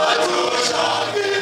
tu shall be